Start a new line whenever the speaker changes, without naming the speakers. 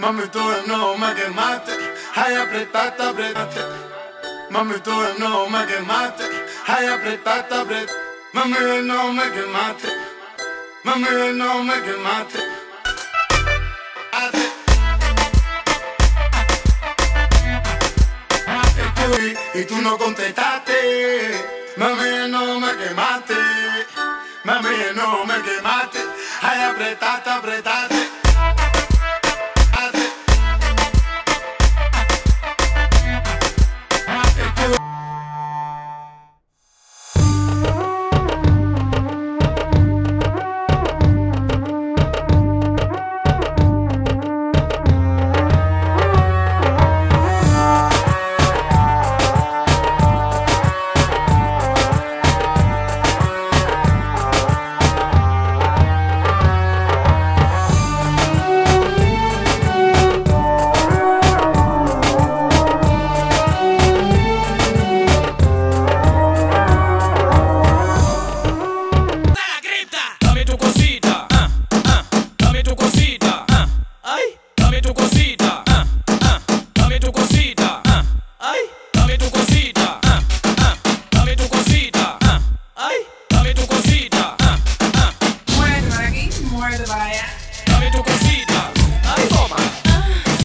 Mami, tú de nuevo me quemaste. Ay, apretaste, apretaste. Mami, tú de nuevo me quemaste. Ay, apretaste, apretaste. Mami, de nuevo me quemaste. Mami, de nuevo me quemaste. Ate. Y tú no contestaste. Mami, no me quemaste. Mami, no me quemaste. Ay, apretaste, apretaste.